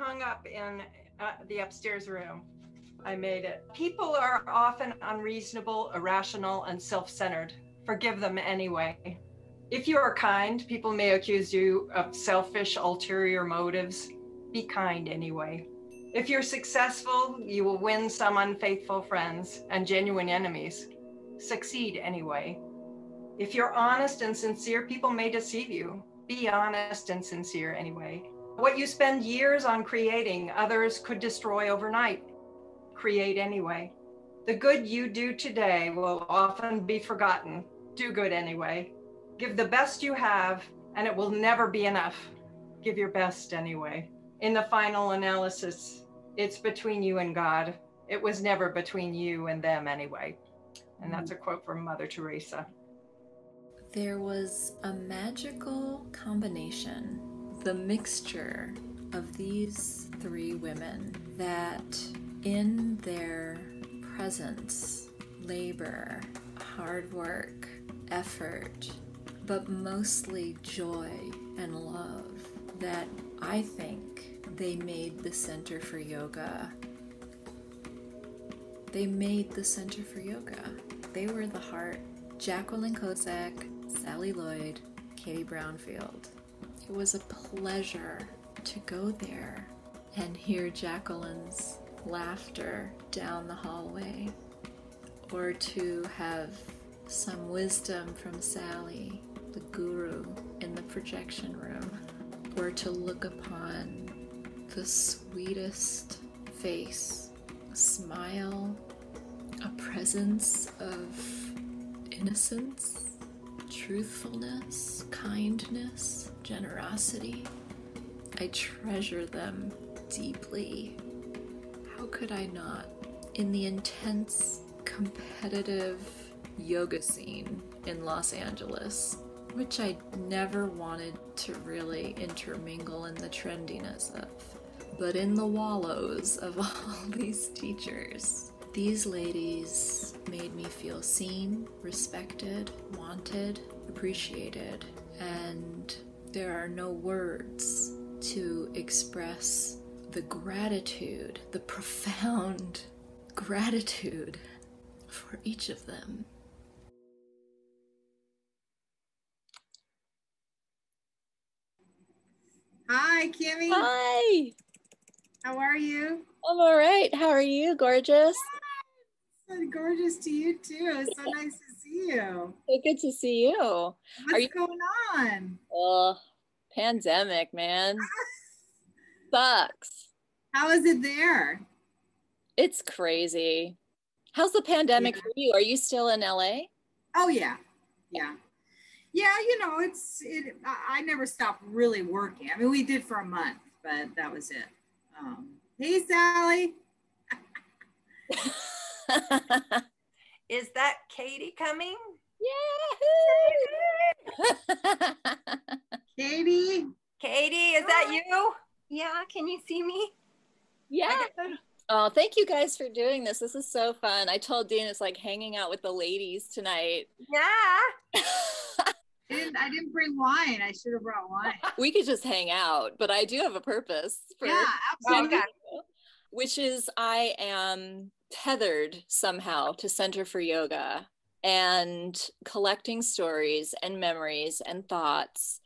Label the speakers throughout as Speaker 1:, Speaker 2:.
Speaker 1: hung up in uh, the upstairs room. I made it. People are often unreasonable, irrational, and self centered. Forgive them anyway. If you are kind, people may accuse you of selfish, ulterior motives. Be kind anyway. If you're successful, you will win some unfaithful friends and genuine enemies. Succeed anyway. If you're honest and sincere, people may deceive you. Be honest and sincere anyway. What you spend years on creating, others could destroy overnight. Create anyway. The good you do today will often be forgotten. Do good anyway. Give the best you have, and it will never be enough. Give your best anyway. In the final analysis, it's between you and God. It was never between you and them anyway. And that's a mm. quote from Mother Teresa.
Speaker 2: There was a magical combination, the mixture of these three women that in their presence, labor, hard work, effort, but mostly joy and love that I think they made the Center for Yoga. They made the Center for Yoga. They were the heart. Jacqueline Kozak, Sally Lloyd, Katie Brownfield. It was a pleasure to go there and hear Jacqueline's laughter down the hallway, or to have some wisdom from Sally, the guru, in the projection room, or to look upon the sweetest face, a smile, a presence of innocence, truthfulness, kindness, generosity. I treasure them deeply. How could I not? In the intense, competitive yoga scene in Los Angeles, which I never wanted to really intermingle in the trendiness of. But in the wallows of all these teachers, these ladies made me feel seen, respected, wanted, appreciated, and there are no words to express the gratitude, the profound gratitude for each of them.
Speaker 3: Hi, Kimmy.
Speaker 4: Hi.
Speaker 3: How are you?
Speaker 4: I'm all right. How are you? Gorgeous.
Speaker 3: Gorgeous to you too. It's so nice to see you.
Speaker 4: So good to see you.
Speaker 3: What's
Speaker 4: are you
Speaker 3: going on?
Speaker 4: Oh, pandemic, man. Sucks.
Speaker 3: How is it there?
Speaker 4: It's crazy. How's the pandemic
Speaker 3: Yeah.
Speaker 4: for you? Are you still in LA?
Speaker 3: Oh yeah, yeah, yeah. You know, it's it. I, I never stopped really working. I mean, we did for a month, but that was it. Um, hey, Sally.
Speaker 1: Is that Katie coming?
Speaker 4: Yeah.
Speaker 3: Katie.
Speaker 1: Katie, is that you?
Speaker 5: Yeah, can you see me?
Speaker 4: yeah. Oh, thank you guys for doing this. This is so fun. I told Dean it's like hanging out with the ladies tonight.
Speaker 1: Yeah.
Speaker 3: I didn't, I didn't bring wine. I should have brought wine.
Speaker 4: we could just hang out, but I do have a purpose for
Speaker 3: yeah, oh, absolutely.
Speaker 1: Okay.
Speaker 4: Which is I am tethered somehow to Center for Yoga and collecting stories and memories and thoughts.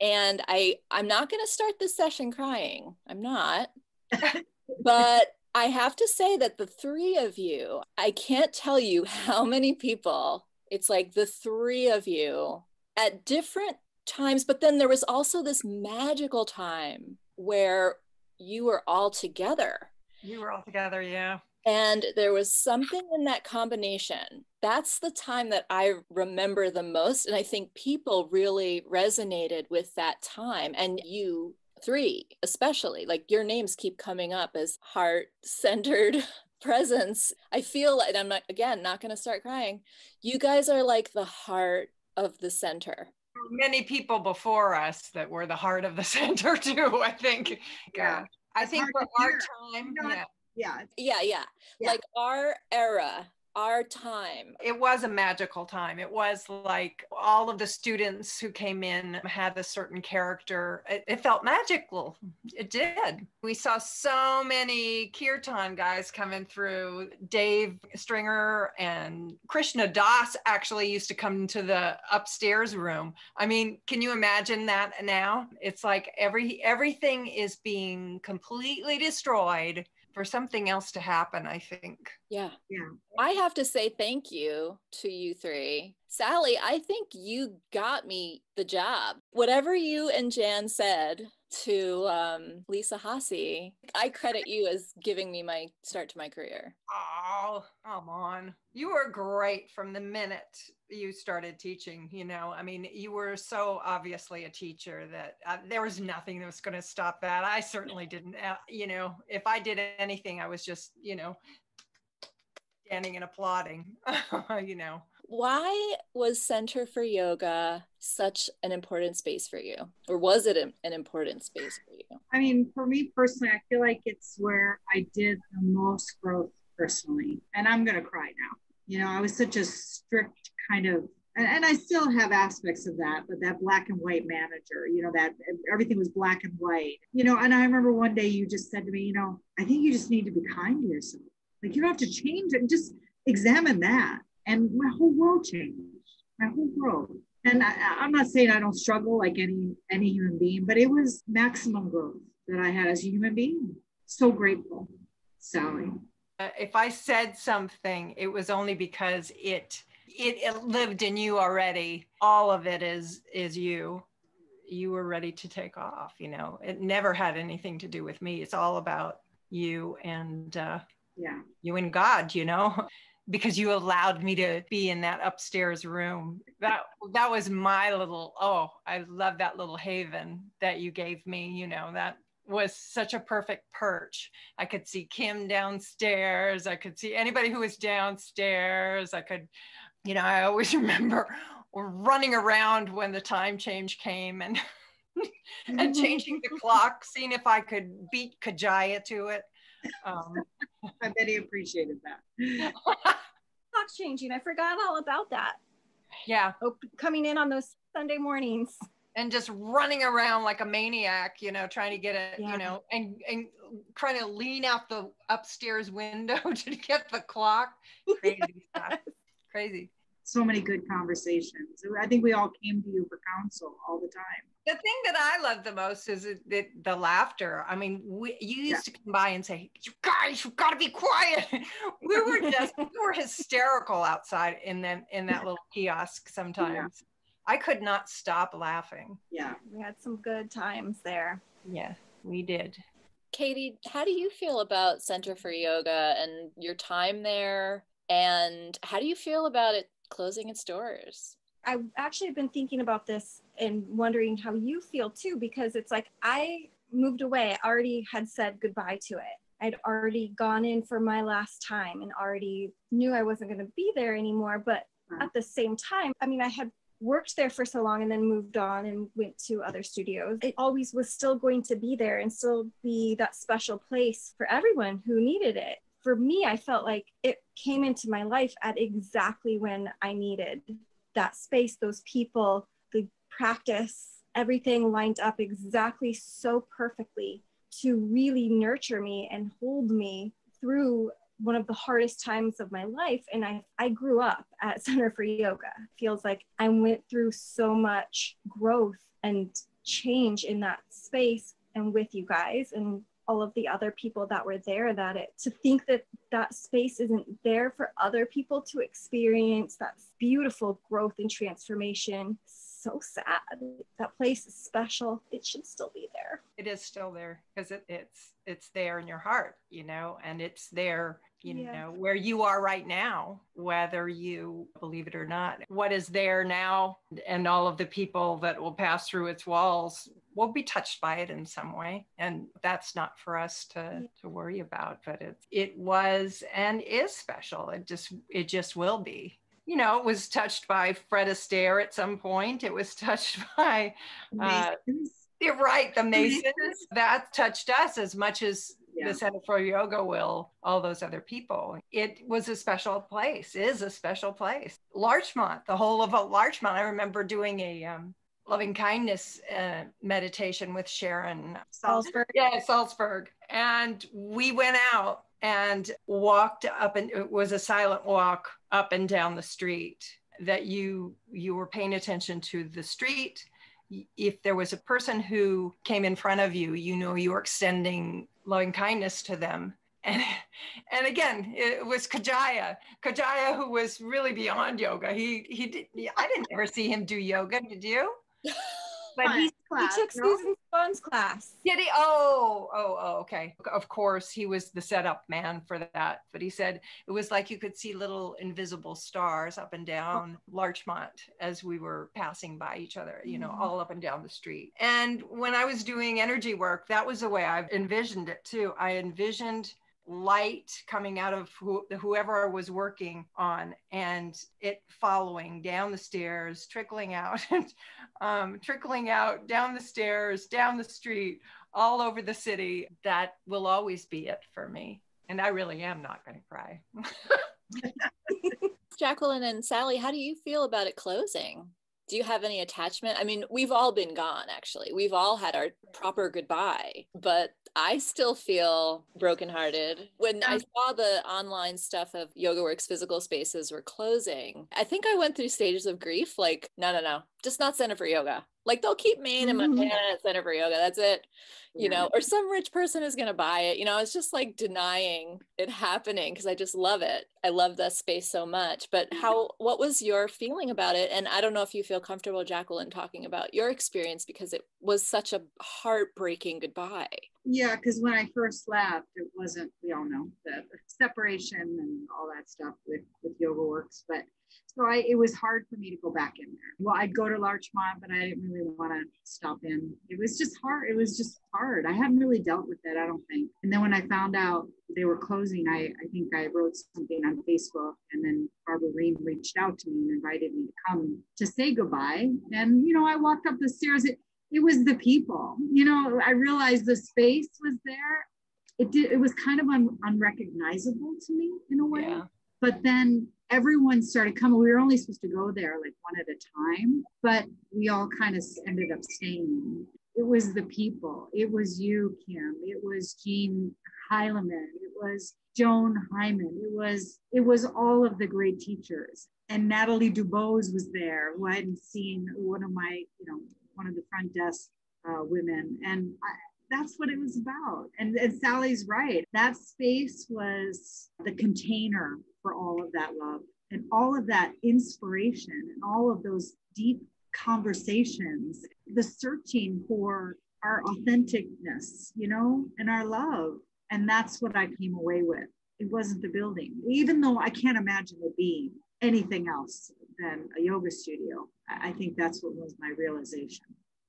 Speaker 4: And I I'm not going to start this session crying. I'm not. but I have to say that the three of you, I can't tell you how many people, it's like the three of you at different times, but then there was also this magical time where you were all together.
Speaker 1: You were all together, yeah.
Speaker 4: And there was something in that combination. That's the time that I remember the most. And I think people really resonated with that time. And you three, especially, like your names keep coming up as heart centered presence. I feel, and I'm not, again, not going to start crying. You guys are like the heart of the center.
Speaker 1: Many people before us that were the heart of the center too. I think.
Speaker 3: Yeah.
Speaker 1: Uh, I think for our
Speaker 3: hear.
Speaker 1: time,
Speaker 3: You know,
Speaker 1: yeah.
Speaker 3: Yeah,
Speaker 4: Yeah, yeah.
Speaker 3: Yeah.
Speaker 4: Like our era our time.
Speaker 1: It was a magical time. It was like all of the students who came in had a certain character. It, it felt magical. It did. We saw so many kirtan guys coming through. Dave Stringer and Krishna Das actually used to come to the upstairs room. I mean, can you imagine that now? It's like every everything is being completely destroyed for something else to happen, I think.
Speaker 4: Yeah.
Speaker 3: Yeah.
Speaker 4: I have to say thank you to you three. Sally, I think you got me the job. Whatever you and Jan said to um, Lisa Hasse, I credit you as giving me my start to my career.
Speaker 1: Oh, come on. You were great from the minute you started teaching. You know, I mean, you were so obviously a teacher that uh, there was nothing that was going to stop that. I certainly didn't, uh, you know, if I did anything, I was just, you know, standing and applauding, you know.
Speaker 4: Why was Center for Yoga such an important space for you? Or was it an important space for you?
Speaker 3: I mean, for me personally, I feel like it's where I did the most growth personally. And I'm going to cry now. You know, I was such a strict kind of and, I still have aspects of that, but that black and white manager, you know, that everything was black and white, you know. And I remember one day you just said to me, you know, I think you just need to be kind to yourself. Like you don't have to change it, just examine that. And my whole world changed, my whole world. And I, I'm not saying I don't struggle like any any human being, but it was maximum growth that I had as a human being. So grateful, Sally.
Speaker 1: Uh, if I said something, it was only because it it, it lived in you already. All of it is is you. You were ready to take off. You know, it never had anything to do with me. It's all about you and uh,
Speaker 3: yeah,
Speaker 1: you and God. You know. because you allowed me to be in that upstairs room. That that was my little oh, I love that little haven that you gave me, you know, that was such a perfect perch. I could see Kim downstairs, I could see anybody who was downstairs. I could you know, I always remember running around when the time change came and and mm-hmm. changing the clock, seeing if I could beat Kajaya to it. Um,
Speaker 3: I bet he appreciated that.
Speaker 5: Clock changing. I forgot all about that.
Speaker 1: Yeah.
Speaker 5: Oh, coming in on those Sunday mornings.
Speaker 1: And just running around like a maniac, you know, trying to get it,
Speaker 5: Yeah.
Speaker 1: you know, and and trying to lean out the upstairs window to get the clock. Crazy stuff. Crazy.
Speaker 3: So many good conversations. I think we all came to you for counsel all the time.
Speaker 1: The thing that I love the most is it, the, the laughter. I mean, we, you used to come by and say, "You guys, you've got to be quiet." we were just we were hysterical outside in that in that little kiosk. Sometimes I could not stop laughing.
Speaker 3: Yeah.
Speaker 5: We had some good times there.
Speaker 1: Yeah, we did.
Speaker 4: Katie, how do you feel about Center for Yoga and your time there? And how do you feel about it closing its doors?
Speaker 5: I've actually been thinking about this and wondering how you feel too, because it's like I moved away. I already had said goodbye to it. I'd already gone in for my last time and already knew I wasn't going to be there anymore. But hmm. at the same time, I mean, I had worked there for so long and then moved on and went to other studios. It always was still going to be there and still be that special place for everyone who needed it. For me, I felt like it came into my life at exactly when I needed that space, those people, the practice, everything lined up exactly so perfectly to really nurture me and hold me through one of the hardest times of my life. And I, I grew up at Center for Yoga. Feels like I went through so much growth and change in that space and with you guys and all of the other people that were there that it to think that that space isn't there for other people to experience that beautiful growth and transformation so sad that place is special it should still be there
Speaker 1: It is still there because it, it's it's there in your heart, you know, and it's there, you
Speaker 5: Yeah.
Speaker 1: know, where you are right now, whether you believe it or not. What is there now, and all of the people that will pass through its walls will be touched by it in some way, and that's not for us to to worry about. But it it was and is special. It just it just will be. You know, it was touched by Fred Astaire at some point. It was touched by uh, you're right. The
Speaker 3: Masons.
Speaker 1: Masons that touched us as much as
Speaker 3: Yeah.
Speaker 1: the Center for Yoga will, all those other people. It was a special place, is a special place. Larchmont, the whole of a Larchmont. I remember doing a um, loving kindness uh, meditation with Sharon
Speaker 5: Salzberg.
Speaker 1: yeah, Salzberg. And we went out and walked up and it was a silent walk up and down the street that you you were paying attention to the street. If there was a person who came in front of you, you know you were extending loving kindness to them. And, and again, it was Kajaya, Kajaya, who was really beyond yoga. He he did. I didn't ever see him do yoga. Did you?
Speaker 5: But he, he took
Speaker 3: no?
Speaker 5: Susan class.
Speaker 1: Did he? Oh, oh, oh, okay. Of course, he was the setup man for that. But he said it was like you could see little invisible stars up and down Larchmont as we were passing by each other, you know,
Speaker 5: Mhm.
Speaker 1: all up and down the street. And when I was doing energy work, that was the way I envisioned it too. I envisioned light coming out of who, whoever I was working on and it following down the stairs, trickling out, um, trickling out down the stairs, down the street, all over the city. That will always be it for me. And I really am not going to cry.
Speaker 4: Jacqueline and Sally, how do you feel about it closing? Do you have any attachment? I mean, we've all been gone, actually. We've all had our proper goodbye, but I still feel brokenhearted. When I saw the online stuff of Yoga Works physical spaces were closing, I think I went through stages of grief like, no, no, no, just not Center for Yoga. Like they'll keep Main and. Montana mm-hmm. at Center for Yoga. That's it you know, or some rich person is going to buy it. You know, it's just like denying it happening because I just love it. I love that space so much. But mm-hmm. how, what was your feeling about it? And I don't know if you feel comfortable, Jacqueline, talking about your experience because it was such a heartbreaking goodbye.
Speaker 3: Yeah, because when I first left, it wasn't, we all know the separation and all that stuff with, with Yoga Works. But so I, it was hard for me to go back in there. Well, I'd go to Larchmont, but I didn't really want to stop in. It was just hard. It was just hard. I hadn't really dealt with it, I don't think. And then when I found out they were closing, I, I think I wrote something on Facebook and then Barbara Ream reached out to me and invited me to come to say goodbye. And, you know, I walked up the stairs. It, it was the people. You know, I realized the space was there. It did. It was kind of un, unrecognizable to me in a way.
Speaker 1: Yeah.
Speaker 3: But then everyone started coming. We were only supposed to go there like one at a time, but we all kind of ended up staying. It was the people. It was you, Kim. It was Jeanne Heileman. It was Joan Hyman. It was it was all of the great teachers. And Natalie Dubose was there, who I hadn't seen one of my, you know, one of the front desk uh, women. And I, that's what it was about. And, and Sally's right. That space was the container for all of that love and all of that inspiration and all of those deep conversations, the searching for our authenticness, you know, and our love. And that's what I came away with. It wasn't the building, even though I can't imagine it being anything else than a yoga studio. I I think that's what was my realization.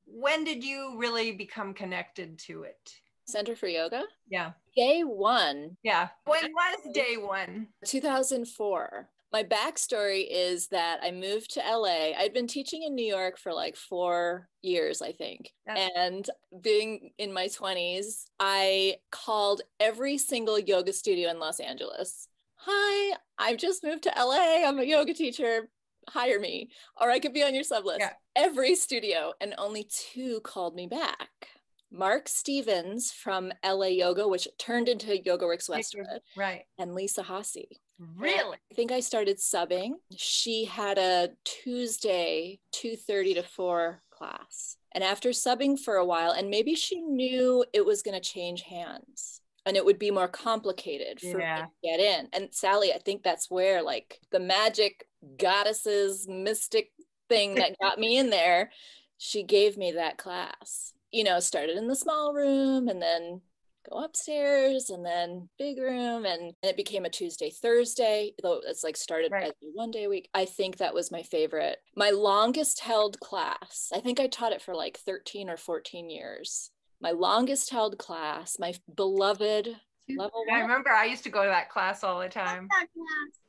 Speaker 1: When did you really become connected to it?
Speaker 4: Center for Yoga,
Speaker 1: Yeah.
Speaker 4: day one,
Speaker 1: Yeah. When was day one?
Speaker 4: 2004. My backstory is that I moved to LA. I'd been teaching in New York for like four years, I think.
Speaker 1: Yeah.
Speaker 4: And being in my 20s, I called every single yoga studio in Los Angeles. Hi, I've just moved to LA. I'm a yoga teacher. Hire me, or I could be on your sub list.
Speaker 1: Yeah.
Speaker 4: Every studio, and only two called me back. Mark Stevens from LA Yoga, which turned into Yoga Works Westwood,
Speaker 1: Right.
Speaker 4: and Lisa Hasse.
Speaker 1: Really?
Speaker 4: I think I started subbing. She had a Tuesday 2:30 to 4 class. And after subbing for a while and maybe she knew it was going to change hands and it would be more complicated for
Speaker 1: Yeah.
Speaker 4: me to get in. And Sally, I think that's where like the magic goddesses mystic thing that got me in there, she gave me that class. You know, started in the small room and then go upstairs and then big room and, and it became a tuesday thursday though it's like started
Speaker 1: Right.
Speaker 4: as a one day a week i think that was my favorite my longest held class i think i taught it for like 13 or 14 years my longest held class my beloved level
Speaker 1: I remember I used to go to that class all the time.
Speaker 3: That.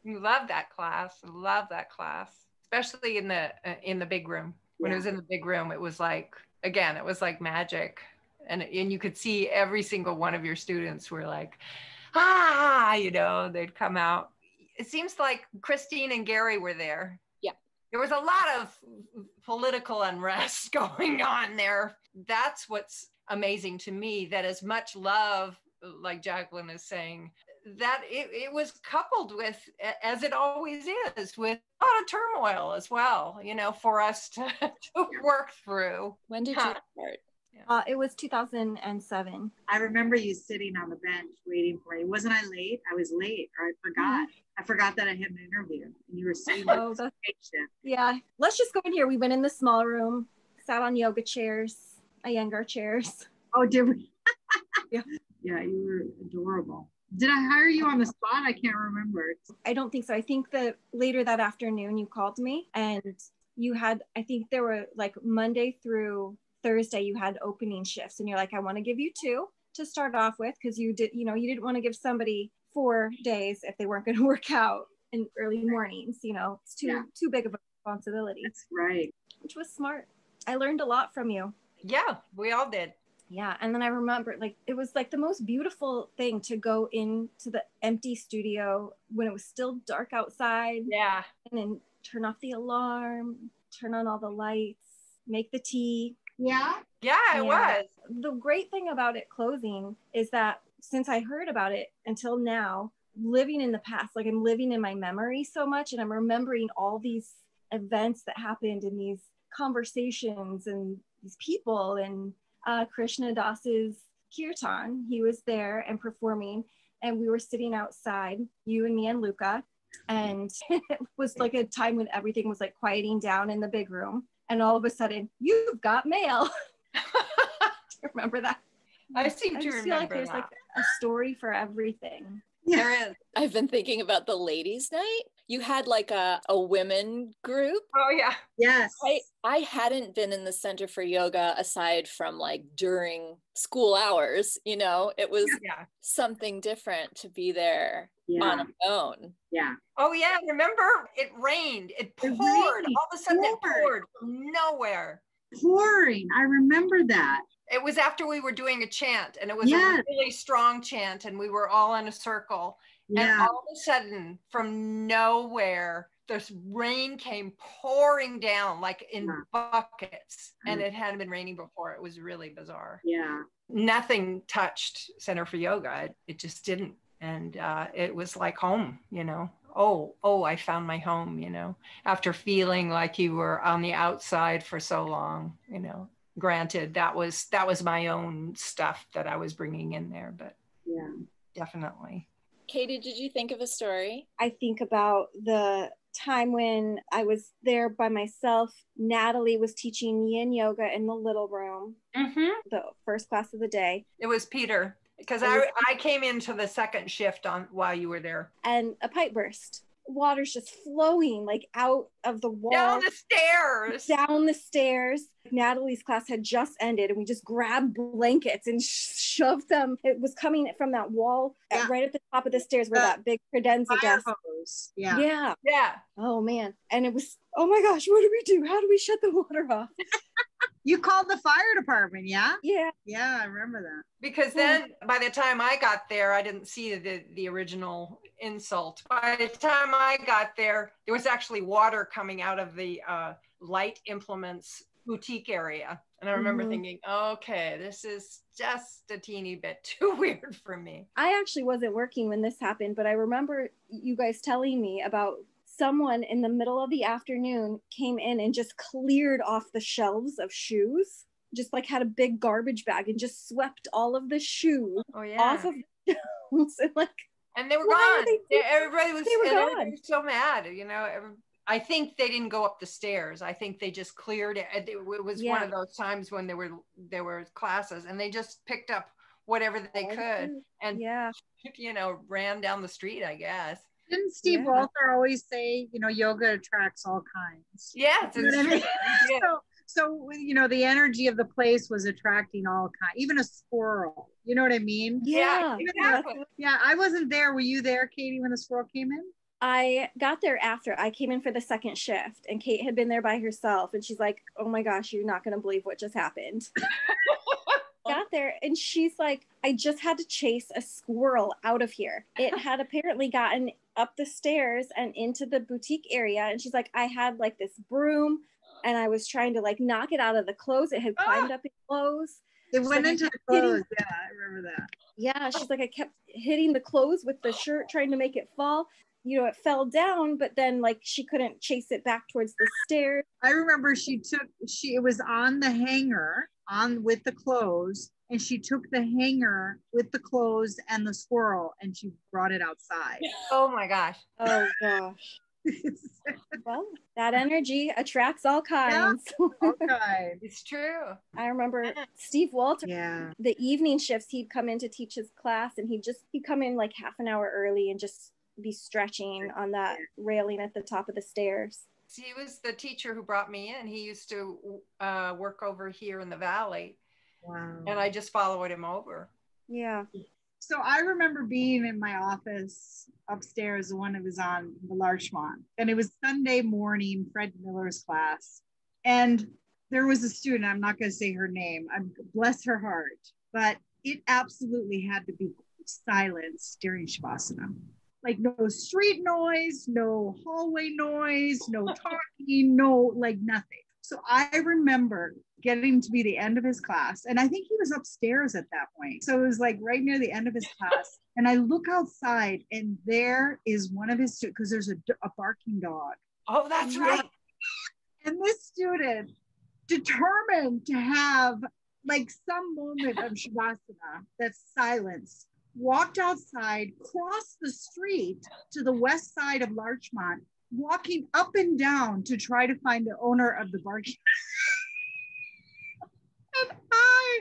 Speaker 1: You love that class. Love that class, especially in the uh, in the big room. When it was in the big room, it was like again, it was like magic. and and you could see every single one of your students were like ah you know they'd come out it seems like christine and gary were there
Speaker 4: Yeah.
Speaker 1: there was a lot of political unrest going on there that's what's amazing to me that as much love like jacqueline is saying that it, it was coupled with as it always is with a lot of turmoil as well you know for us to, to work through
Speaker 4: When did
Speaker 1: Huh.
Speaker 4: you start?
Speaker 5: Uh, it was 2007.
Speaker 3: I remember you sitting on the bench waiting for me. Wasn't I late? I was late, or I forgot. I forgot that I had an interview, and you were sitting
Speaker 5: Oh,
Speaker 3: with
Speaker 5: that's,
Speaker 3: patient.
Speaker 5: yeah. Let's just go in here. We went in the small room, sat on yoga chairs, Iyengar chairs.
Speaker 3: Oh, did we?
Speaker 5: Yeah.
Speaker 3: Yeah, you were adorable. Did I hire you on the spot? I can't remember.
Speaker 5: I don't think so. I think that later that afternoon you called me and you had, I think there were like Monday through Thursday, you had opening shifts and you're like, I want to give you two to start off with because you did, you know, you didn't want to give somebody four days if they weren't going to work out in early mornings. You know, it's too
Speaker 3: Yeah.
Speaker 5: too big of a responsibility,
Speaker 3: That's right.
Speaker 5: which was smart. I learned a lot from you.
Speaker 1: yeah we all did
Speaker 5: Yeah. And then I remember like it was like the most beautiful thing to go into the empty studio when it was still dark outside
Speaker 1: yeah
Speaker 5: and then turn off the alarm, turn on all the lights, make the tea.
Speaker 3: Yeah.
Speaker 1: yeah it
Speaker 5: Yeah.
Speaker 1: was
Speaker 5: The great thing about it closing is that since I heard about it until now, living in the past, like I'm living in my memory so much and I'm remembering all these events that happened in these conversations and these people and uh, Krishna Das's kirtan. He was there and performing, and we were sitting outside, you and me and Luca, and it was like a time when everything was like quieting down in the big room, and all of a sudden, you've got mail. remember that?
Speaker 1: i seem
Speaker 5: I
Speaker 1: to
Speaker 5: just feel like there's
Speaker 1: that.
Speaker 5: like a story for everything.
Speaker 1: there is
Speaker 4: I've been thinking about the ladies' night. You had like a, a women group.
Speaker 1: oh yeah
Speaker 3: Yes.
Speaker 4: I, I hadn't been in the Center for Yoga aside from like during school hours, you know, it was
Speaker 1: yeah
Speaker 4: something different to be there
Speaker 3: yeah.
Speaker 4: on its own.
Speaker 3: Yeah.
Speaker 1: oh yeah remember it rained it poured
Speaker 3: rained,
Speaker 1: all of a sudden it
Speaker 3: poured.
Speaker 1: poured from nowhere
Speaker 3: Pouring. I remember that.
Speaker 1: it was after we were doing a chant and it was
Speaker 3: Yes.
Speaker 1: a really strong chant and we were all in a circle and all of a sudden from nowhere this rain came pouring down like in
Speaker 3: Yeah.
Speaker 1: buckets and
Speaker 3: Mm.
Speaker 1: it hadn't been raining before. It was really bizarre.
Speaker 3: Yeah.
Speaker 1: nothing touched center for yoga. It, it just didn't. And uh, it was like home you know? Oh oh i found my home you know? After feeling like you were on the outside for so long you know? Granted that was that was my own stuff that i was bringing in there but
Speaker 3: Yeah.
Speaker 1: definitely
Speaker 4: Katie, did you think of a story?
Speaker 5: I think about the time when I was there by myself. Natalie was teaching yin yoga in the little room,
Speaker 1: mm-hmm.
Speaker 5: the first class of the day.
Speaker 1: it was peter because I, I came into the second shift on while you were there
Speaker 5: and a pipe burst. Water's just flowing like out of the wall
Speaker 1: down the stairs
Speaker 5: down the stairs. Natalie's class had just ended, and we just grabbed blankets and sh- shoved them. It was coming from that wall at-
Speaker 3: Yeah.
Speaker 5: right at the top of the stairs where
Speaker 3: The
Speaker 5: that big credenza
Speaker 3: Fire
Speaker 5: desk.
Speaker 3: hose. Yeah.
Speaker 5: Yeah.
Speaker 1: yeah
Speaker 5: Oh man. And it was. Oh my gosh. What do we do? How do we shut the water off?
Speaker 3: You called the fire department, yeah?
Speaker 5: Yeah.
Speaker 3: Yeah, I remember that.
Speaker 1: because then by the time I got there, I didn't see the, the original insult. By the time I got there, there was actually water coming out of the uh, light implements boutique area. And I remember
Speaker 5: Mhm.
Speaker 1: thinking, okay, this is just a teeny bit too weird for me.
Speaker 5: I actually wasn't working when this happened, but I remember you guys telling me about someone in the middle of the afternoon came in and just cleared off the shelves of shoes, just like had a big garbage bag and just swept all of the shoes
Speaker 1: Oh, yeah.
Speaker 5: off of the shelves. and like,
Speaker 1: and they were gone.
Speaker 5: they
Speaker 1: Yeah, everybody was,
Speaker 5: they were gone.
Speaker 1: was so mad, you know. every- I think they didn't go up the stairs. I think they just cleared it. It it was one of those times when there were there were classes, and they just picked up whatever they could, and
Speaker 5: yeah.
Speaker 1: you know, ran down the street. I guess.
Speaker 3: Didn't Steve
Speaker 5: Yeah.
Speaker 3: Walter always say, you know, yoga attracts all kinds?
Speaker 1: Yeah, it's,
Speaker 3: You know I mean?
Speaker 1: yeah.
Speaker 3: So, so you know, the energy of the place was attracting all kinds, even a squirrel. You know what I mean?
Speaker 1: Yeah,
Speaker 5: Yeah.
Speaker 1: exactly.
Speaker 3: Yeah, I wasn't there. Were you there, Katie, when the squirrel came in?
Speaker 5: I got there after I came in for the second shift, and Kate had been there by herself, and she's like, "Oh my gosh, you're not gonna believe what just happened." got there and she's like, I just had to chase a squirrel out of here. It had apparently gotten up the stairs and into the boutique area. And she's like, I had like this broom and I was trying to like knock it out of the clothes. It had ah! climbed up in clothes.
Speaker 3: It went
Speaker 5: I
Speaker 3: into the
Speaker 5: kept hitting-
Speaker 3: clothes. Yeah, I remember that.
Speaker 5: Yeah, she's like, I kept hitting the clothes with the shirt, trying to make it fall. You know, it fell down, but then like she couldn't chase it back towards the stairs.
Speaker 3: I remember she took she it was on the hanger on with the clothes and she took the hanger with the clothes and the squirrel and she brought it outside.
Speaker 1: Oh my gosh.
Speaker 5: Oh gosh. Well, that energy attracts all kinds.
Speaker 3: okay.
Speaker 1: It's true.
Speaker 5: I remember Steve Walter,
Speaker 3: Yeah.
Speaker 5: the evening shifts, he'd come in to teach his class and he'd just he'd come in like half an hour early and just be stretching on that railing at the top of the stairs.
Speaker 1: He was the teacher who brought me in. He used to uh, work over here in the valley,
Speaker 3: Wow.
Speaker 1: and I just followed him over.
Speaker 5: Yeah.
Speaker 3: So I remember being in my office upstairs when it was on the Larchmont, and it was Sunday morning, Fred Miller's class. And there was a student, I'm not going to say her name, I'm bless her heart, but it absolutely had to be silenced during Shavasana. Like no street noise, no hallway noise, no talking, no like nothing. So I remember getting to be the end of his class. And I think he was upstairs at that point. So it was like right near the end of his class. And I look outside and there is one of his students, because there's a, a barking dog.
Speaker 1: Oh, that's right.
Speaker 3: And this student, determined to have like some moment of Shavasana that's silence, walked outside, crossed the street to the west side of Larchmont, walking up and down to try to find the owner of the barking. and I,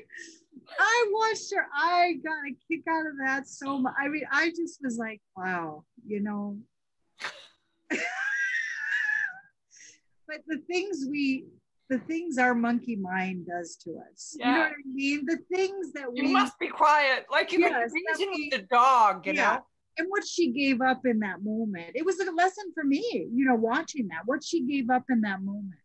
Speaker 3: I watched her. I got a kick out of that so much. I mean, I just was like, wow, you know. but the things we the things our monkey mind does to us. You know
Speaker 1: Yeah.
Speaker 3: what I mean? The things that
Speaker 1: You
Speaker 3: we
Speaker 1: must be quiet, like you
Speaker 3: Yes,
Speaker 1: reasoning
Speaker 3: we-
Speaker 1: with the dog. You
Speaker 3: Yeah.
Speaker 1: know.
Speaker 3: and what she gave up in that moment. It was a lesson for me, you know, watching that, what she gave up in that moment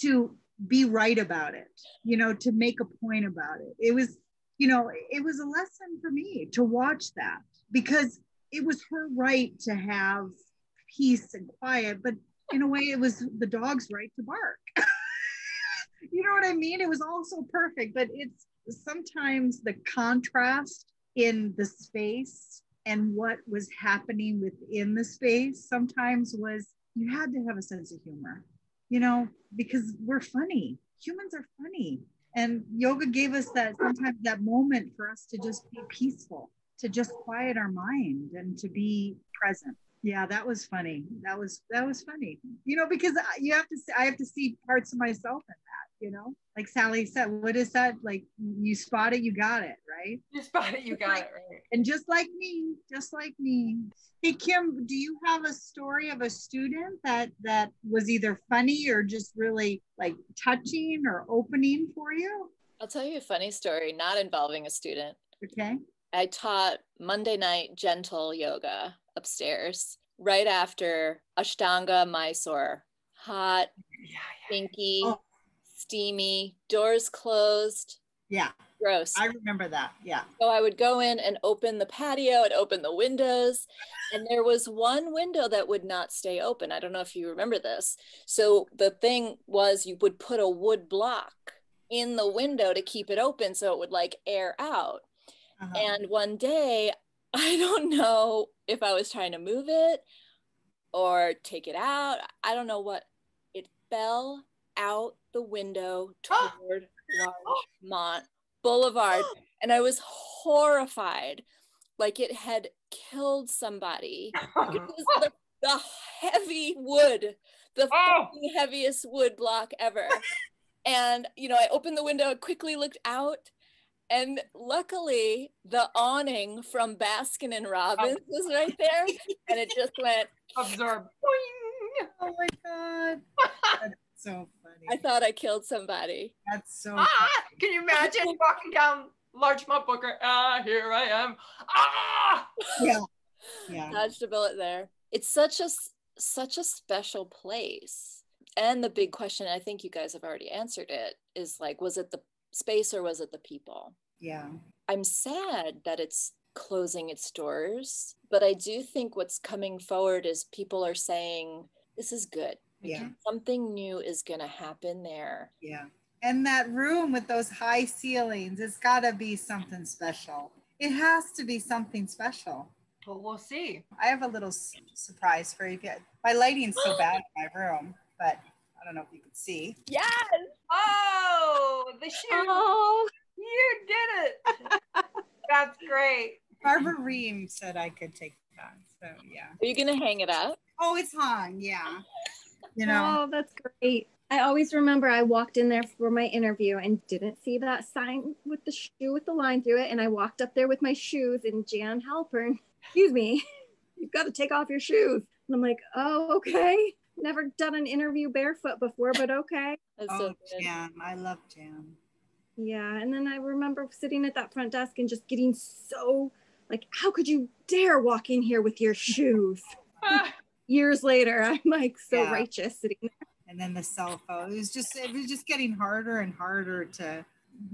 Speaker 3: to be right about it, you know, to make a point about it. It was, you know, it was a lesson for me to watch that because it was her right to have peace and quiet, but in a way it was the dog's right to bark. you know what I mean? It was all so perfect, but it's sometimes the contrast in the space and what was happening within the space sometimes was you had to have a sense of humor, you know, because we're funny. Humans are funny. And yoga gave us that sometimes that moment for us to just be peaceful, to just quiet our mind and to be present. Yeah, that was funny. That was that was funny. You know, because you have to see, I have to see parts of myself in that, you know. Like Sally said, what is that? Like you spot it, you got it, right?
Speaker 1: You spot it. You got it right.
Speaker 3: And just like me, just like me. Hey Kim, do you have a story of a student that that was either funny or just really like touching or opening for you?
Speaker 4: I'll tell you a funny story, not involving a student.
Speaker 3: Okay.
Speaker 4: I taught Monday night gentle yoga upstairs right after Ashtanga Mysore. Hot,
Speaker 1: Yeah,
Speaker 4: stinky,
Speaker 3: Oh.
Speaker 4: Steamy, doors closed,
Speaker 3: Yeah,
Speaker 4: gross.
Speaker 3: I remember that. Yeah.
Speaker 4: So I would go in and open the patio and open the windows. And there was one window that would not stay open. I don't know if you remember this. So the thing was, you would put a wood block in the window to keep it open so it would like air out.
Speaker 3: Uh-huh.
Speaker 4: And one day, I don't know if I was trying to move it or take it out. I don't know what. It fell out the window toward oh. Larchmont Boulevard. And I was horrified, like it had killed somebody. It was the, the heavy wood, the
Speaker 1: Oh.
Speaker 4: heaviest wood block ever. And, you know, I opened the window, quickly looked out, and luckily the awning from Baskin and Robbins was right there. And it just went,
Speaker 1: Absorb.
Speaker 3: Oh my God. That's so funny.
Speaker 4: I thought I killed somebody.
Speaker 3: That's so
Speaker 1: Ah, can you imagine walking down Larchmont Booker? Ah, here I am. Ah!
Speaker 3: yeah. Yeah.
Speaker 4: Dodged a bullet there. It's such a such a special place. And the big question, I think you guys have already answered it, is like, was it the space or was it the people?
Speaker 3: Yeah.
Speaker 4: I'm sad that it's closing its doors, but I do think what's coming forward is people are saying, this is good.
Speaker 3: Yeah.
Speaker 4: Something new is going to happen there.
Speaker 3: Yeah. And that room with those high ceilings, it's got to be something special. It has to be something special.
Speaker 1: Well, we'll see.
Speaker 3: I have a little s- surprise for you. My lighting's so bad in my room, but I don't know if you could see.
Speaker 4: Yes.
Speaker 1: Oh, the shoe.
Speaker 5: Oh,
Speaker 1: You did it. That's great.
Speaker 3: Barbara Ream said I could take that. So yeah.
Speaker 4: Are you going to hang it up?
Speaker 3: Oh, it's hung. Yeah. You know.
Speaker 5: oh, that's great. I always remember I walked in there for my interview and didn't see that sign with the shoe with the line through it. And I walked up there with my shoes and Jan Halpern, excuse me, you've got to take off your shoes. And I'm like, oh, okay. Never done an interview barefoot before, but okay.
Speaker 4: That's
Speaker 3: Oh,
Speaker 4: so good.
Speaker 3: Jam. I love Jan.
Speaker 5: Yeah. And then I remember sitting at that front desk and just getting so like, how could you dare walk in here with your shoes?
Speaker 1: Ah.
Speaker 5: Years later, I'm like so
Speaker 3: Yeah.
Speaker 5: righteous sitting there.
Speaker 3: and then the cell phone. It was just it was just getting harder and harder to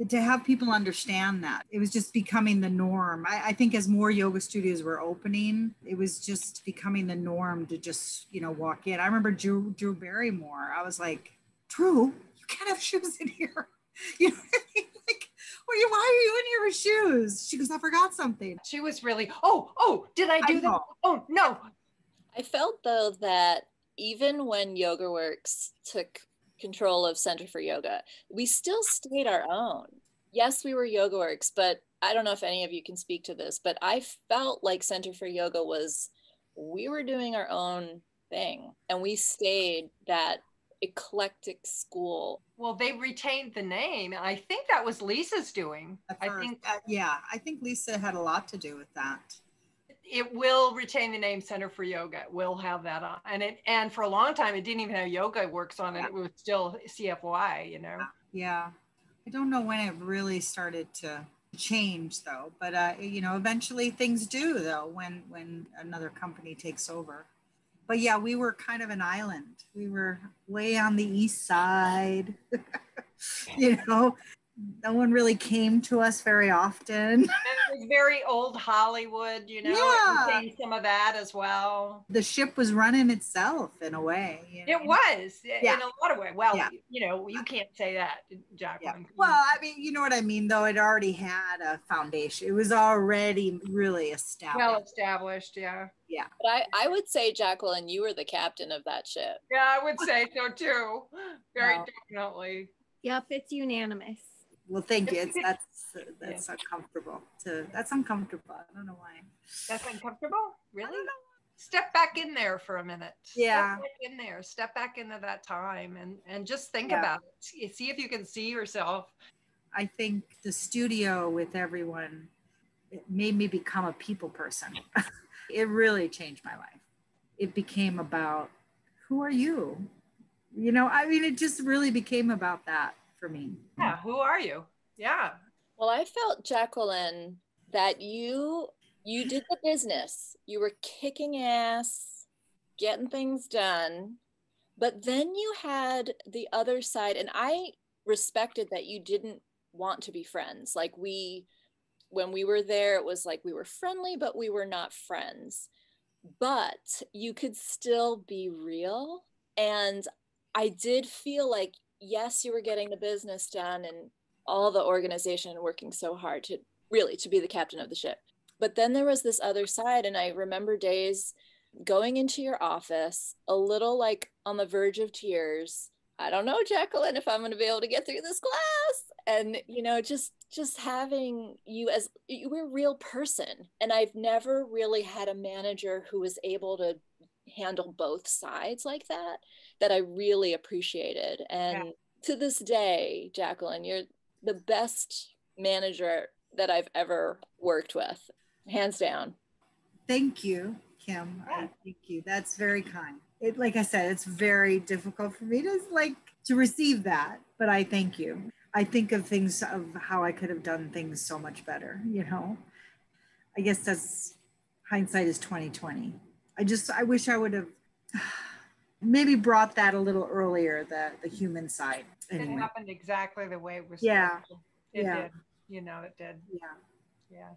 Speaker 3: to have people understand that. It was just becoming the norm. I, I think as more yoga studios were opening, it was just becoming the norm to just, you know, walk in. I remember Drew Drew Barrymore. I was like, Drew, you can't have shoes in here. You know what I mean? Like, well, you, why are you in here with shoes? She goes, I forgot something.
Speaker 1: she was really. Oh, oh, did I do
Speaker 3: I
Speaker 1: that? Oh no.
Speaker 4: I felt though that even when Yoga Works took control of Center for Yoga, we still stayed our own. Yes, we were Yoga Works, but I don't know if any of you can speak to this, but I felt like Center for Yoga was, we were doing our own thing and we stayed that eclectic school.
Speaker 1: Well, they retained the name. I think that was Lisa's doing. I think
Speaker 3: Uh, yeah, I think Lisa had a lot to do with that.
Speaker 1: It will retain the name Center for Yoga. It will have that on, and it and for a long time it didn't even have Yoga Works on it.
Speaker 3: Yeah.
Speaker 1: It was still CFY. You know.
Speaker 3: Yeah. I don't know when it really started to change though, but uh, you know, eventually things do though when when another company takes over. But yeah, we were kind of an island. We were way on the east side. you know, no one really came to us very often.
Speaker 1: And it was very old Hollywood. You know.
Speaker 3: Yeah.
Speaker 1: It some of that as well.
Speaker 3: The ship was running itself in a way. you
Speaker 1: It was
Speaker 3: Yeah.
Speaker 1: in a lot of ways. Well,
Speaker 3: Yeah.
Speaker 1: you know, you can't say that,
Speaker 3: Yeah.
Speaker 1: Jacqueline.
Speaker 3: Well, I mean, you know what I mean, though. It already had a foundation. It was already really established.
Speaker 1: well established. Yeah. Yeah.
Speaker 4: But I, I would say, Jacqueline, you were the captain of that ship.
Speaker 1: Yeah, I would say so too. Very
Speaker 3: Well.
Speaker 1: definitely.
Speaker 5: Yep, it's unanimous.
Speaker 3: Well, thank you. It's that's that's uncomfortable. To that's uncomfortable. I don't know why.
Speaker 1: That's uncomfortable? Really? Step back in there for a minute.
Speaker 3: Yeah.
Speaker 1: Step back in there. Step back into that time and and just think
Speaker 3: Yeah.
Speaker 1: about it. See- See if you can see yourself.
Speaker 3: I think the studio with everyone it made me become a people person. it really changed my life. It became about who are you? You know, I mean, it just really became about that for me.
Speaker 1: Yeah. Who are you? Yeah.
Speaker 4: Well, I felt, Jacqueline, that you you did the business. You were kicking ass, getting things done. But then you had the other side, and I respected that you didn't want to be friends. Like we when we were there, it was like we were friendly, but we were not friends. But you could still be real. And I did feel like, yes, you were getting the business done and all the organization working so hard to really to be the captain of the ship. But then there was this other side, and I remember days going into your office a little like on the verge of tears. I don't know, Jacqueline, if I'm going to be able to get through this class. And you know, just just having you as you were a real person, and I've never really had a manager who was able to handle both sides like that that I really appreciated. And to this day, Jacqueline, you're the best manager that I've ever worked with, hands down.
Speaker 3: Thank you, Kim. I thank you. That's very kind. It, like I said, it's very difficult for me to like to receive that, but I thank you. I think of things of how I could have done things so much better. You know, I guess that's hindsight is twenty twenty. I just I wish I would have maybe brought that a little earlier, the the human side.
Speaker 1: It happened exactly the way it was.
Speaker 3: Yeah.
Speaker 1: supposed. It
Speaker 3: Yeah.
Speaker 1: did. You know, it did.
Speaker 3: Yeah.
Speaker 1: Yeah.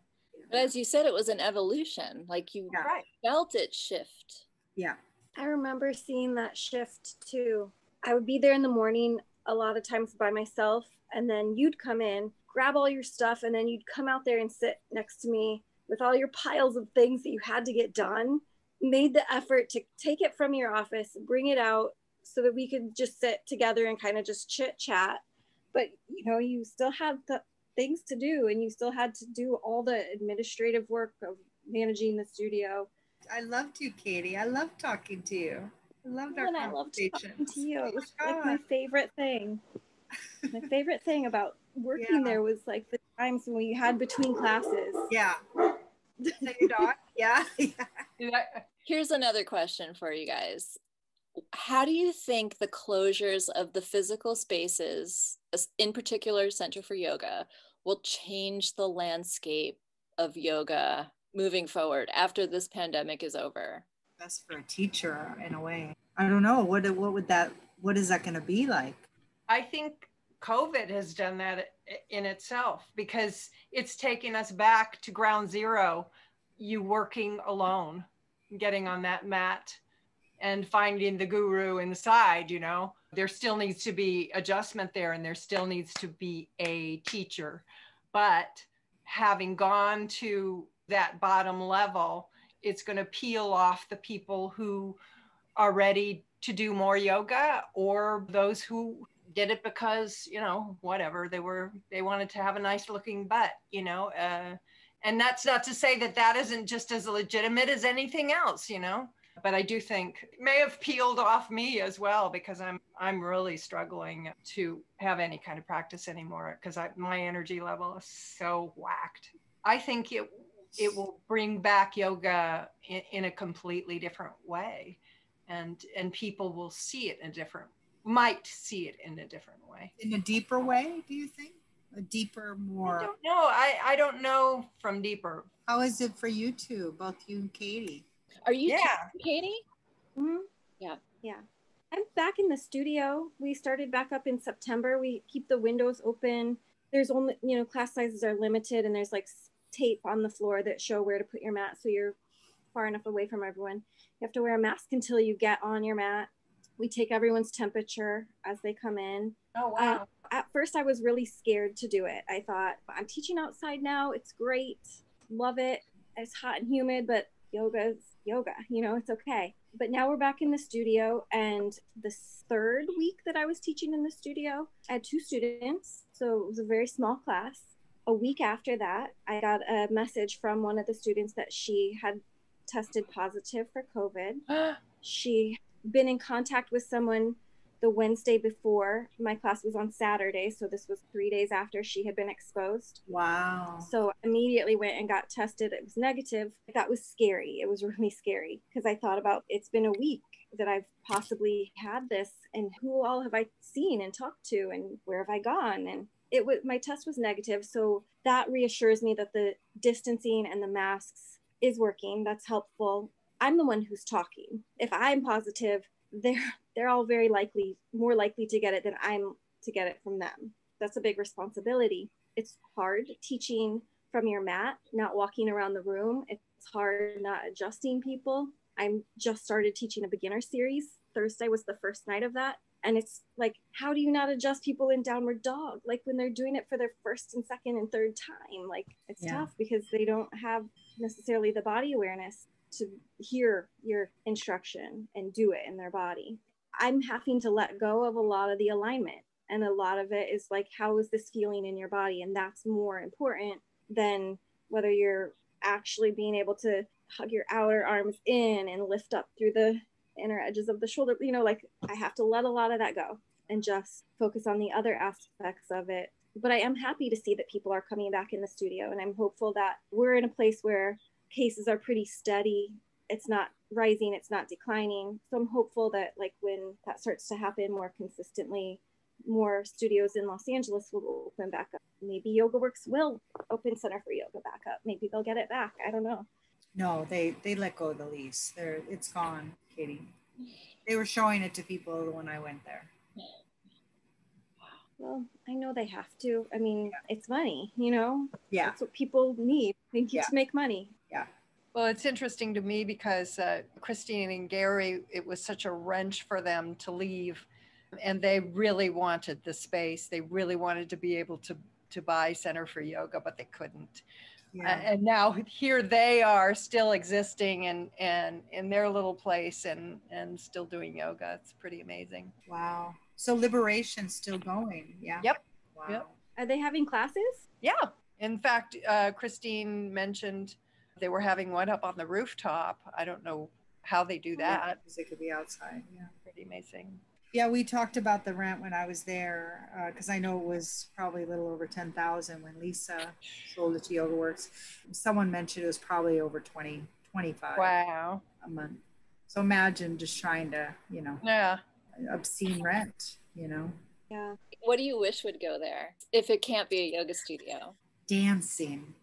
Speaker 4: But as you said, it was an evolution. Like you
Speaker 3: Yeah.
Speaker 4: Felt it shift.
Speaker 3: Yeah.
Speaker 5: I remember seeing that shift too. I would be there in the morning a lot of times by myself, and then you'd come in, grab all your stuff, and then you'd come out there and sit next to me with all your piles of things that you had to get done. Made the effort to take it from your office, bring it out so that we could just sit together and kind of just chit chat. But you know, you still had the things to do, and you still had to do all the administrative work of managing the studio.
Speaker 6: I loved you, Katie. I love talking to you. I loved our oh,
Speaker 5: and I loved talking to you. It was
Speaker 6: Oh my
Speaker 5: like my favorite thing. my favorite thing about working
Speaker 6: Yeah.
Speaker 5: there was like the times when we had between classes.
Speaker 6: Yeah. Is dog? Yeah. yeah.
Speaker 1: Yeah.
Speaker 4: Here's another question for you guys. How do you think the closures of the physical spaces, in particular Center for Yoga, will change the landscape of yoga moving forward after this pandemic is over?
Speaker 6: Best for a teacher in a way. I don't know. What what would that what is that gonna be like?
Speaker 1: I think COVID has done that i- in itself because it's taking us back to ground zero. You working alone, getting on that mat and finding the guru inside, you know, there still needs to be adjustment there and there still needs to be a teacher. But having gone to that bottom level, it's going to peel off the people who are ready to do more yoga or those who did it because you know whatever they were they wanted to have a nice looking butt you know uh, and that's not to say that that isn't just as legitimate as anything else you know but i do think it may have peeled off me as well because i'm i'm really struggling to have any kind of practice anymore because my energy level is so whacked. I think it it will bring back yoga in, in a completely different way and and people will see it in a different might see it in a different way
Speaker 6: In a deeper way, do you think? A deeper, more.
Speaker 1: i don't know i i don't know from deeper
Speaker 6: how is it for you two, both you and Katie?
Speaker 4: Are you
Speaker 1: Yeah.
Speaker 4: teaching, Katie?
Speaker 5: Mhm.
Speaker 4: Yeah.
Speaker 5: Yeah. I'm back in the studio. We started back up in September. We keep the windows open. There's only, you know, class sizes are limited and there's like tape on the floor that show where to put your mat so you're far enough away from everyone. You have to wear a mask until you get on your mat. We take everyone's temperature as they come in.
Speaker 1: oh uh,
Speaker 5: wow. At first, I was really scared to do it. I thought, I'm teaching outside now. It's great. Love it. It's hot and humid, but yoga's yoga. You know, it's okay. But now we're back in the studio. And the third week that I was teaching in the studio, I had two students. So it was a very small class. A week after that, I got a message from one of the students that she had tested positive for COVID she been in contact with someone the Wednesday before my class was on Saturday, so this was three days after she had been exposed.
Speaker 6: Wow.
Speaker 5: So immediately went and got tested. It was negative. That was scary. It was really scary because I thought about it's been a week that I've possibly had this, and who all have I seen and talked to, and where have I gone? And it was my test was negative, so that reassures me that the distancing and the masks is working. That's helpful. I'm the one who's talking. If I'm positive, they're they're all very likely more likely to get it than I'm to get it from them. That's a big responsibility. It's hard teaching from your mat, not walking around the room. It's hard not adjusting people. I'm just started teaching a beginner series. Thursday was the first night of that. And it's like, how do you not adjust people in downward dog? Like when they're doing it for their first and second and third time, like it's
Speaker 6: Yeah.
Speaker 5: tough because they don't have necessarily the body awareness to hear your instruction and do it in their body. I'm having to let go of a lot of the alignment. And a lot of it is like, how is this feeling in your body? And that's more important than whether you're actually being able to hug your outer arms in and lift up through the inner edges of the shoulder. You know, like I have to let a lot of that go and just focus on the other aspects of it. But I am happy to see that people are coming back in the studio. And I'm hopeful that we're in a place where cases are pretty steady. It's not rising, it's not declining. So I'm hopeful that, like, when that starts to happen more consistently, more studios in Los Angeles will open back up. Maybe Yoga Works will open Center for Yoga back up. Maybe they'll get it back. I don't know.
Speaker 6: No, they they let go of the lease. They're it's gone, Katie. They were showing it to people when I went there.
Speaker 5: Well, I know they have to. I mean, it's money, you know?
Speaker 3: Yeah.
Speaker 5: That's what people need. They need
Speaker 3: Yeah.
Speaker 5: to make money.
Speaker 1: Well, it's interesting to me because uh, Christine and Gary, it was such a wrench for them to leave. And they really wanted the space. They really wanted to be able to, to buy Center for Yoga, but they couldn't. Uh, and now here they are still existing and, and in their little place and, and still doing yoga. It's pretty amazing.
Speaker 3: Wow. So liberation's still going. Yeah.
Speaker 1: Yep.
Speaker 3: Wow.
Speaker 1: Yep.
Speaker 5: Are they having classes?
Speaker 1: Yeah. In fact, uh, Christine mentioned they were having one up on the rooftop. I don't know how they do that.
Speaker 3: Because it could be outside. Yeah.
Speaker 1: Pretty amazing.
Speaker 3: Yeah, we talked about the rent when I was there uh, because I know it was probably a little over ten thousand when Lisa sold it to Yoga Works. Someone mentioned it was probably over 20, 25
Speaker 1: Wow.
Speaker 3: a month. So imagine just trying to, you know,
Speaker 1: Yeah.
Speaker 3: obscene rent, you know,
Speaker 5: Yeah.
Speaker 4: What do you wish would go there if it can't be a yoga studio?
Speaker 3: dancing.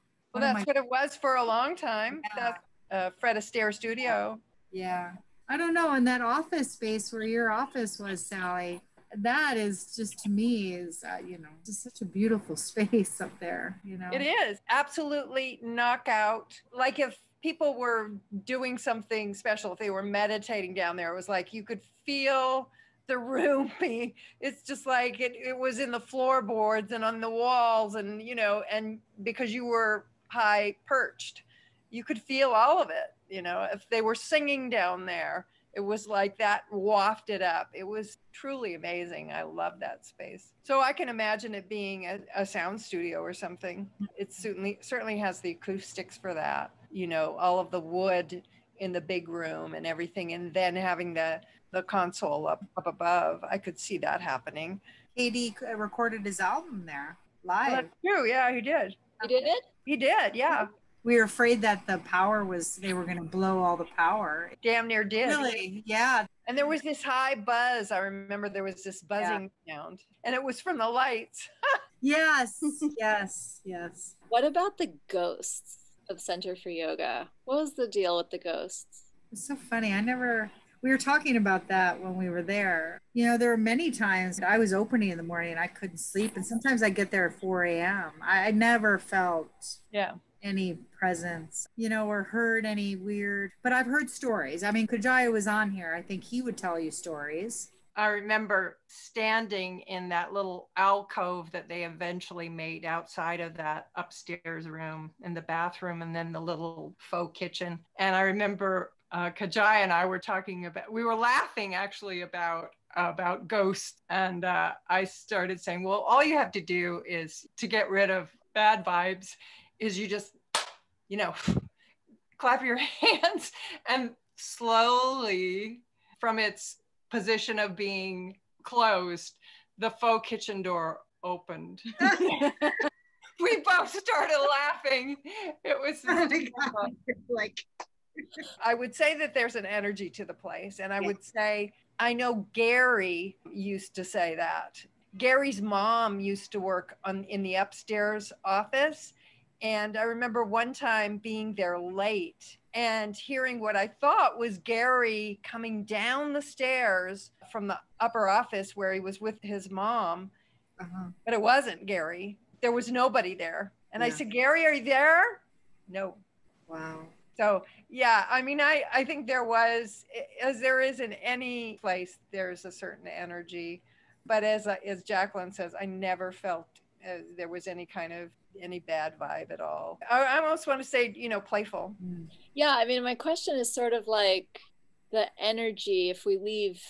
Speaker 1: Well, that's
Speaker 3: my-
Speaker 1: what it was for a long time.
Speaker 3: Yeah.
Speaker 1: That's uh, Fred Astaire Studio.
Speaker 3: Yeah. I don't know. In that office space where your office was, Sally, that is just to me is, uh, you know, just such a beautiful space up there, you know.
Speaker 1: It is absolutely knockout. Like if people were doing something special, if they were meditating down there, it was like you could feel the room be it's just like it, it was in the floorboards and on the walls and you know and because you were high perched. You could feel all of it you know if they were singing down there it was like that wafted up. It was truly amazing. I love that space. So i can imagine it being a, a sound studio or something. It certainly certainly has the acoustics for that you know all of the wood in the big room and everything and then having the the console up up above i could see that happening.
Speaker 3: KD uh, recorded his album there
Speaker 1: well,
Speaker 3: live.
Speaker 1: that's true. Yeah he did.
Speaker 4: He did it?
Speaker 1: He did yeah
Speaker 3: we were afraid that the power was they were going to blow all the power.
Speaker 1: damn near did
Speaker 3: Really? Yeah.
Speaker 1: and there was this high buzz i remember there was this buzzing sound and it was from the lights
Speaker 3: Yes. yes. Yes.
Speaker 4: What about the ghosts of Center for Yoga? What was the deal with the ghosts?
Speaker 3: It's so funny. I never. We were talking about that when we were there. You know, there were many times I was opening in the morning and I couldn't sleep, and sometimes I get there at 4 a.m. I, I never felt
Speaker 1: yeah
Speaker 3: any presence, you know, or heard any weird. But I've heard stories. I mean, Kajaya was on here. I think he would tell you stories.
Speaker 1: I remember standing in that little alcove that they eventually made outside of that upstairs room in the bathroom and then the little faux kitchen. And I remember uh, Kajai and I were talking about, we were laughing actually about about ghosts and uh, i started saying well all you have to do is to get rid of bad vibes is you just you know clap your hands and slowly from its position of being closed, the faux kitchen door opened. we both started laughing. It was
Speaker 3: like,
Speaker 1: I would say that there's an energy to the place. And I would say, I know Gary used to say that. Gary's mom used to work on in the upstairs office. And I remember one time being there late and hearing what I thought was Gary coming down the stairs from the upper office where he was with his mom,
Speaker 3: uh-huh.
Speaker 1: but it wasn't Gary. There was nobody there. And I said, Gary, are you there? No.
Speaker 3: wow.
Speaker 1: So yeah, I mean, I I think there was, as there is in any place, there's a certain energy, but as as Jacqueline says, I never felt uh, there was any kind of any bad vibe at all. I, I almost want to say, you know, playful.
Speaker 3: Mm.
Speaker 4: Yeah, I mean, my question is sort of like the energy if we leave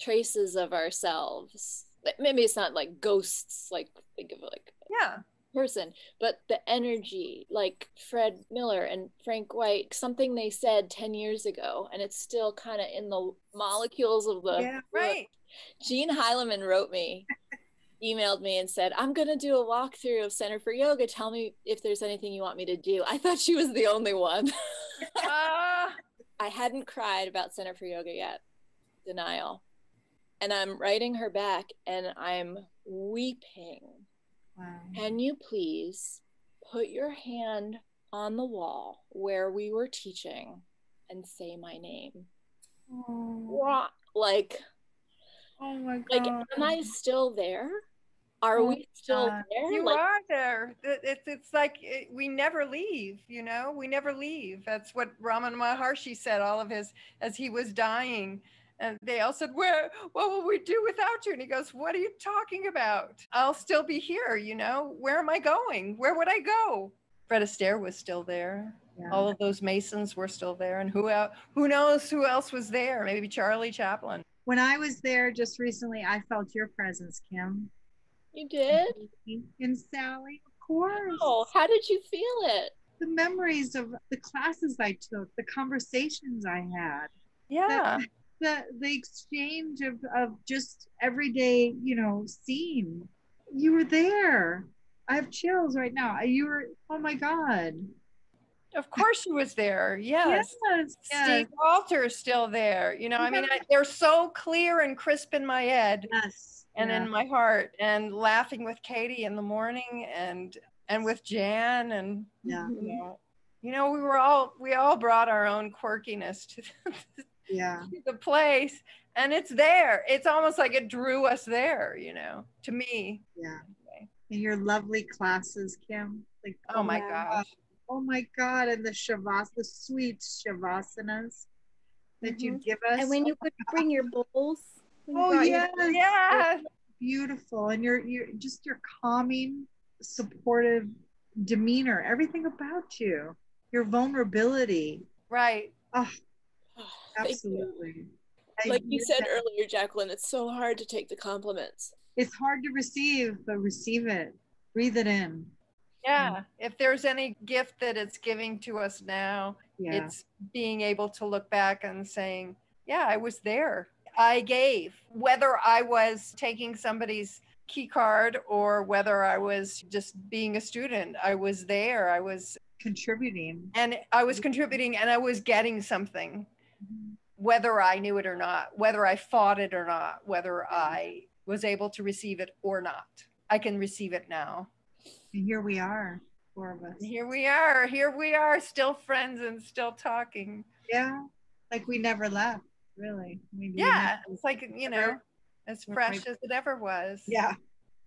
Speaker 4: traces of ourselves. Maybe it's not like ghosts, like think of like
Speaker 1: Yeah,
Speaker 4: person, but the energy, like Fred Miller and Frank White, something they said 10 years ago, and it's still kind of in the molecules of the.
Speaker 3: Yeah,
Speaker 1: right.
Speaker 4: Jeanne Heileman wrote me, emailed me, and said, I'm going to do a walkthrough of Center for Yoga. Tell me if there's anything you want me to do. I thought she was the only one.
Speaker 1: Uh,
Speaker 4: I hadn't cried about Center for Yoga yet. Denial. And I'm writing her back and I'm weeping.
Speaker 3: Wow.
Speaker 4: Can you please put your hand on the wall where we were teaching and say my name?
Speaker 3: Oh,
Speaker 4: Like,
Speaker 3: oh my God.
Speaker 4: like, am I still there? Are
Speaker 3: Oh,
Speaker 4: we still
Speaker 3: God.
Speaker 4: there?
Speaker 1: You
Speaker 4: Like,
Speaker 1: are there. It's it's like it, we never leave. You know, we never leave. That's what Raman Maharshi said. All of his as he was dying, and they all said, "Where? What will we do without you?" And he goes, "What are you talking about? I'll still be here. You know, where am I going? Where would I go?" Fred Astaire was still there.
Speaker 3: Yeah.
Speaker 1: All of those Masons were still there, and who else? Who knows who else was there? Maybe Charlie Chaplin.
Speaker 3: When I was there just recently, I felt your presence, Kim.
Speaker 4: you did?
Speaker 3: And Sally, of course.
Speaker 4: Oh, how did you feel it?
Speaker 3: The memories of the classes I took, the conversations I had,
Speaker 1: Yeah.
Speaker 3: The the exchange of, of just everyday, you know, scene. You were there. I have chills right now. You were, oh my God.
Speaker 1: Of course she was there. Yes.
Speaker 3: Yes. yes.
Speaker 1: Steve Walter is still there. You know, I mean, I, they're so clear and crisp in my head
Speaker 3: Yes.
Speaker 1: and
Speaker 3: yeah.
Speaker 1: in my heart. And laughing with Katie in the morning and and with Jan and
Speaker 3: Yeah.
Speaker 1: you know, you know, we were all we all brought our own quirkiness to
Speaker 3: Yeah.
Speaker 1: to the place, and it's there. It's almost like it drew us there. You know, to me.
Speaker 3: Yeah.
Speaker 1: Okay.
Speaker 3: And your lovely classes, Kim. Like,
Speaker 1: Oh my
Speaker 3: yeah.
Speaker 1: gosh.
Speaker 3: Oh my God. And the shavas, the sweet shavasanas that you'd mm-hmm. give us.
Speaker 5: And when you would bring your bowls.
Speaker 3: oh,
Speaker 5: brought your-
Speaker 3: yes.
Speaker 1: Yeah.
Speaker 3: Beautiful. And your, your, just your calming, supportive demeanor, everything about you, your vulnerability.
Speaker 1: Right.
Speaker 3: Oh,
Speaker 4: Thank you.
Speaker 3: Absolutely. I-
Speaker 4: Like you said earlier, Jacqueline, it's so hard to take the compliments.
Speaker 3: it's hard to receive, but receive it. Breathe it in.
Speaker 1: Yeah. Mm. If there's any gift that it's giving to us now,
Speaker 3: Yeah.
Speaker 1: it's being able to look back and saying, yeah, I was there. I gave. Whether I was taking somebody's key card or whether I was just being a student, I was there. I was,
Speaker 3: Contributing.
Speaker 1: and I was contributing and I was getting something, whether I knew it or not, whether I fought it or not, whether I was able to receive it or not. I can receive it now.
Speaker 3: And here we are, four of us.
Speaker 1: Here we are. Here we are, still friends and still talking.
Speaker 3: Yeah. Like we never left, really. I mean, we
Speaker 1: Yeah, it's like you know, as fresh as it ever was.
Speaker 3: Yeah.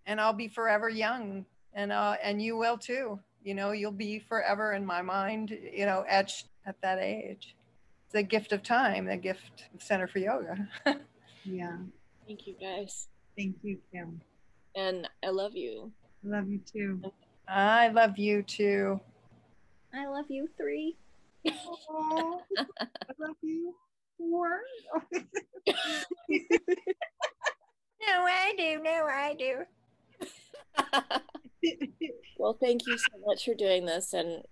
Speaker 1: and I'll be forever young, and uh, and you will too. You know, you'll be forever in my mind. You know, etched at that age. It's the gift of time, the gift of Center for Yoga.
Speaker 3: Yeah.
Speaker 4: Thank you guys.
Speaker 3: Thank you, Kim.
Speaker 4: And I love you.
Speaker 3: I love you too.
Speaker 1: I love you too.
Speaker 5: I love you three.
Speaker 3: Oh, I love you. Four.
Speaker 1: No, I do. No, I do.
Speaker 4: well, thank you so much for doing this, and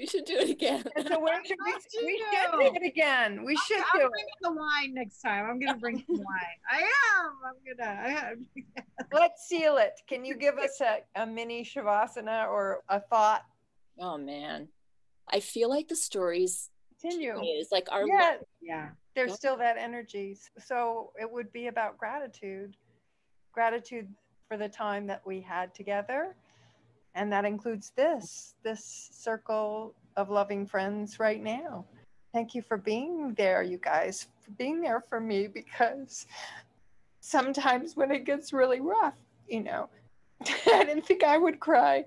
Speaker 4: we should do it again.
Speaker 1: So where should we? We should do it again. We should
Speaker 3: I'm
Speaker 1: do it.
Speaker 3: bringing the wine next time. I'm gonna bring some wine. I am. I'm gonna. I am.
Speaker 1: Let's seal it. Can you give us a, a mini shavasana or a thought?
Speaker 4: oh man, I feel like the stories
Speaker 1: Continue.
Speaker 4: is like our
Speaker 1: Yeah,
Speaker 3: Yeah.
Speaker 1: there's still that energy. So it would be about gratitude. Gratitude for the time that we had together. And that includes this, this circle of loving friends right now. Thank you for being there, you guys, for being there for me because sometimes when it gets really rough, you know, I didn't think I would cry.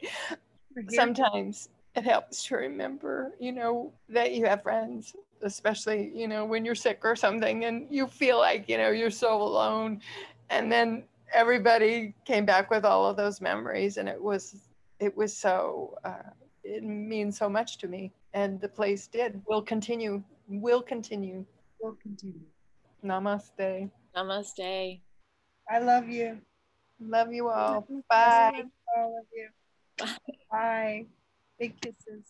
Speaker 1: Sometimes it helps to remember, you know, that you have friends, especially, you know, when you're sick or something and you feel like, you know, you're so alone. And then everybody came back with all of those memories and it was it was so uh, it means so much to me and the place did will continue will continue
Speaker 3: We'll continue.
Speaker 1: namaste
Speaker 4: Namaste.
Speaker 3: I love you.
Speaker 1: love you all bye
Speaker 3: I love you. Bye. Big kisses.